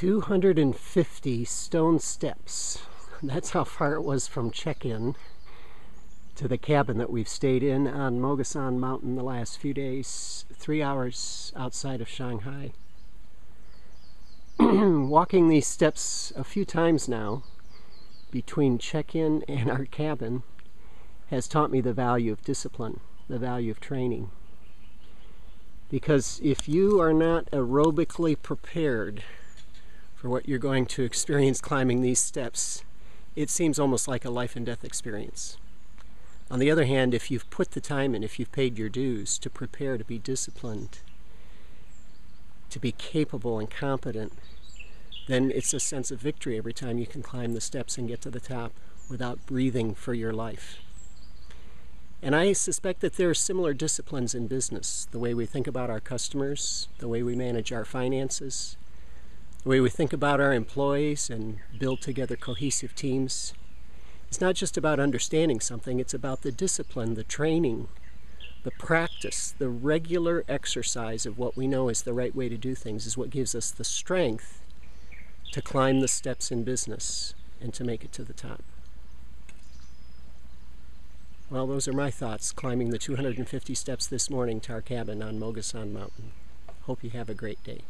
250 stone steps. That's how far it was from check-in to the cabin that we've stayed in on Moganshan Mountain the last few days, three hours outside of Shanghai. Walking these steps a few times now between check-in and our cabin has taught me the value of discipline, the value of training. Because if you are not aerobically prepared for what you're going to experience climbing these steps, it seems almost like a life and death experience. On the other hand, if you've put the time in, if you've paid your dues to prepare to be disciplined, to be capable and competent, then it's a sense of victory every time you can climb the steps and get to the top without breathing for your life. And I suspect that there are similar disciplines in business the way we think about our customers, the way we manage our finances, the way we think about our employees and build together cohesive teams. It's not just about understanding something, it's about the discipline, the training, the practice, the regular exercise of what we know is the right way to do things is what gives us the strength to climb the steps in business and to make it to the top. Well, those are my thoughts climbing the 250 steps this morning to our cabin on Moganshan Mountain. Hope you have a great day.